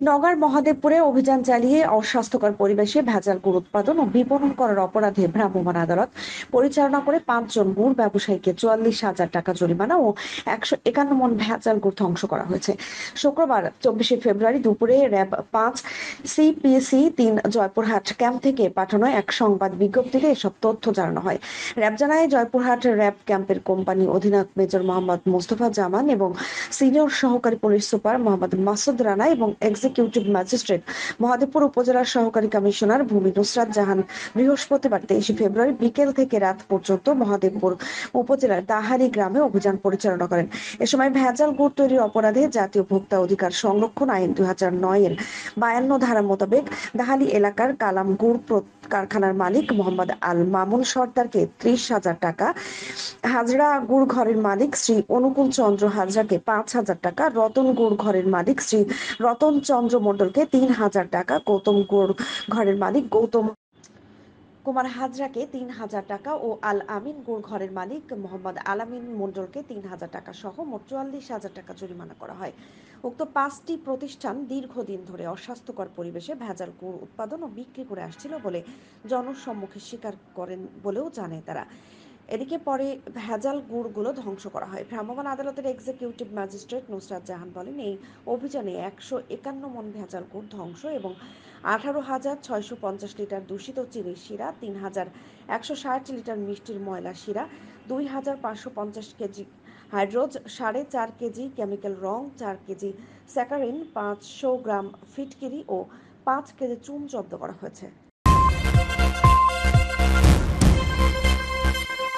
নগার মহাদেবপুরে অভিযান চালিয়ে অস্বাস্থ্যকর পরিবেশে ভেজাল গুড় উৎপাদন ও বিপণন করার অপরাধে ভ্রাম্যমাণ আদালত। পরিচালনা করে পাঁচজন গুড় ব্যবসায়ীকে চুয়াল্লিশ হাজার টাকা জরিমানা ও একশো একান্ন মন ভেজাল গুড় ধ্বংস করা হয়েছে। শুক্রবার, চব্বিশে ফেব্রুয়ারি দুপুরে র্যাব পাঁচ সিপিসি তিন, জয়পুরহাট ক্যাম্প থেকে পাঠানো এক সংবাদ বিজ্ঞপ্তিতে এসব তথ্য জানানো হয়। র্যাব জানায়, জয়পুরহাট র্যাব ক্যাম্পের কোম্পানি অধিনায়ক মেজর মোহাম্মদ মোস্তফা জামান এবং সিনিয়র সহকারী পুলিশ সুপার মোহাম্মদ মাসুদ রানা এবং এক্সিকিউটিভ ম্যাজিস্ট্রেট মহাদেবপুর উপজেলার সহকারী কমিশনার ভূমি নুসরাত জাহান বৃহস্পতিবার তেইশে ফেব্রুয়ারি বিকেল থেকে রাত পর্যন্ত মহাদেবপুর উপজেলার দাহারি গ্রামে অভিযান পরিচালনা করেন। এ সময় ভেজাল গুড় তৈরির অপরাধে জাতীয় ভোক্তা অধিকার সংরক্ষণ আইন দুই হাজার নয় এর বায়ান্ন ধারা মোতাবেক দাহালি এলাকার কালাম গুড় কারখানার মালিক মোহাম্মদ আল মামুন সর্দারকে ত্রিশ হাজার টাকা, হাজরা গুড় ঘরের মালিক শ্রী অনুকূল চন্দ্র হাজরাকে পাঁচ হাজার টাকা, রতন গুড় ঘরের মালিক শ্রী রতন চন্দ্র মণ্ডলকে তিন হাজার টাকা, গৌতম গুড় ঘরের মালিক গৌতম কুমার হাজরাকে তিন হাজার টাকা ও আল আমিন গুড় ঘরের মালিক মোহাম্মদ আলামিন মণ্ডলকে তিন হাজার টাকা সহ মোট চুয়াল্লিশ হাজার টাকা জরিমানা করা হয়। উক্ত পাঁচটি প্রতিষ্ঠান দীর্ঘদিন ধরে অস্বাস্থ্যকর পরিবেশে ভেজাল গুড় উৎপাদন ও বিক্রি করে আসছিল বলে জনসম্মুখে স্বীকার করেন বলেও জানে তারা। এদিকে পরে ভেজাল গুড়গুলো ধ্বংস করা হয়। ভ্রাম্যমাণ আদালতের এক্সিকিউটিভ ম্যাজিস্ট্রেট নুসরাত জাহান বলেন, এই অভিযানে একশো একান্ন মন ভেজাল গুড় ধ্বংস এবং আঠারো হাজার ছয়শো পঞ্চাশ লিটার দূষিত চিনির শিরা, তিন হাজার একশো ষাট লিটার মিষ্টির ময়লা শিরা, দুই হাজার পাঁচশো পঞ্চাশ কেজি হাইড্রোজ, সাড়ে চার কেজি কেমিক্যাল রং, চার কেজি স্যাকারিন, পাঁচশো গ্রাম ফিটকিরি ও পাঁচ কেজি চুন জব্দ করা হয়েছে।